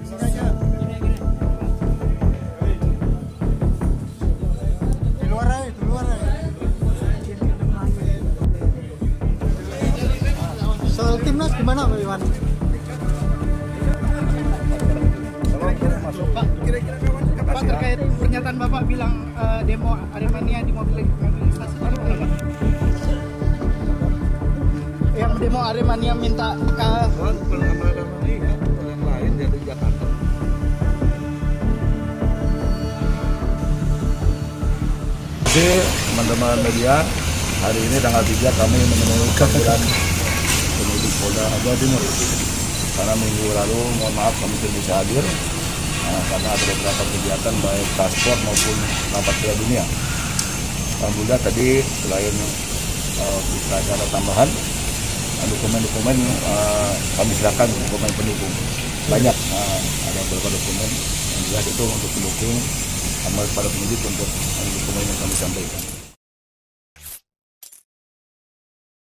Timnas terkait pernyataan Bapak bilang eh, demo Aremania di mobil mobilisasi? Yang demo Aremania minta Jadi teman-teman media hari ini tanggal 3 kami menemui panggilan penyidik Polda Jawa Timur. Karena minggu lalu mohon maaf kami tidak bisa hadir nah, karena ada beberapa kegiatan baik paspor maupun rapat Piala Dunia. Alhamdulillah tadi selain uh, kita tambahan dokumen-dokumen uh, kami serahkan dokumen pendukung. Banyak uh, ada beberapa dokumen yang jelas itu untuk pendukung amal pada penyidik untuk uh, dokumen yang kami sampaikan.